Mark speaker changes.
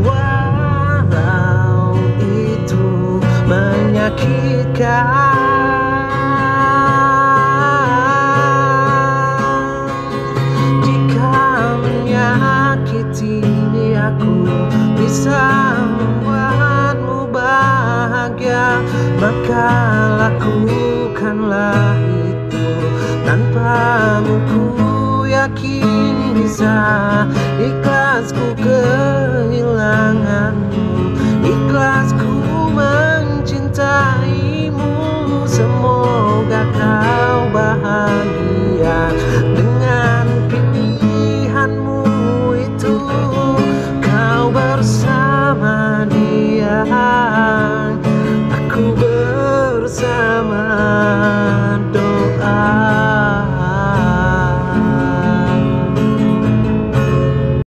Speaker 1: walau itu menyakitkan. Jika menyakiti aku bisa membuatmu bahagia. Maka lakukanlah itu tanpamu ku yakin bisa ikhlas bersama.